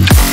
mind.